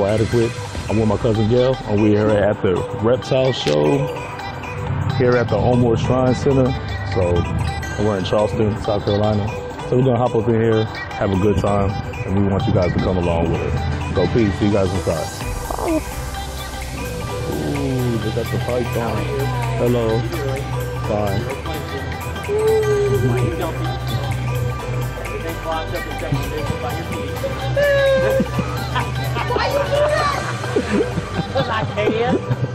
AdeKwit. I'm with my cousin Gail, and we're here at the Reptile Show here at the Omar Shrine Center. So we're in Charleston, South Carolina. So we're gonna hop up in here, have a good time, and we want you guys to come along with us. So peace, see you guys inside. Ooh, they got the python. Hello. Bye. Because I can.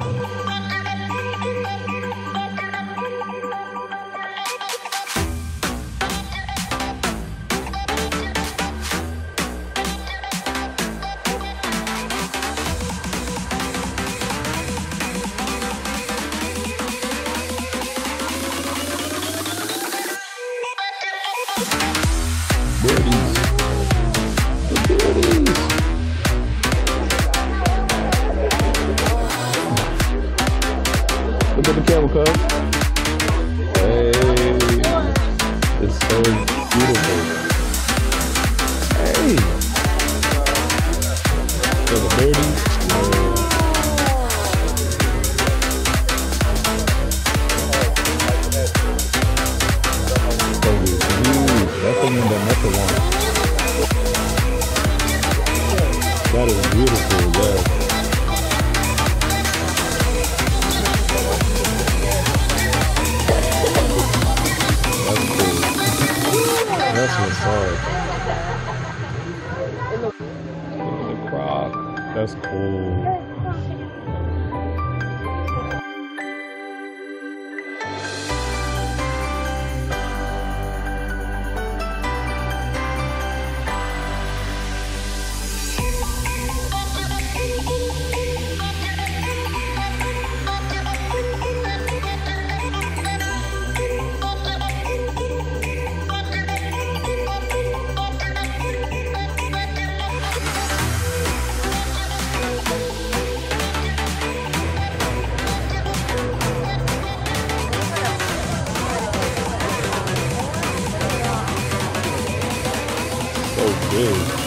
Hey. It's so beautiful. Hey. That's the one that met the one. That is beautiful, yeah. That's what's hard. The. That's cool. So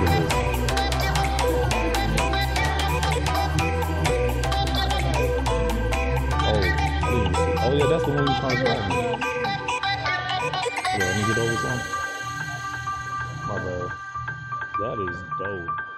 ridiculous. Oh. Oh yeah, that's the one you trying to find. Yeah, let me get over some. My bad. That is dope.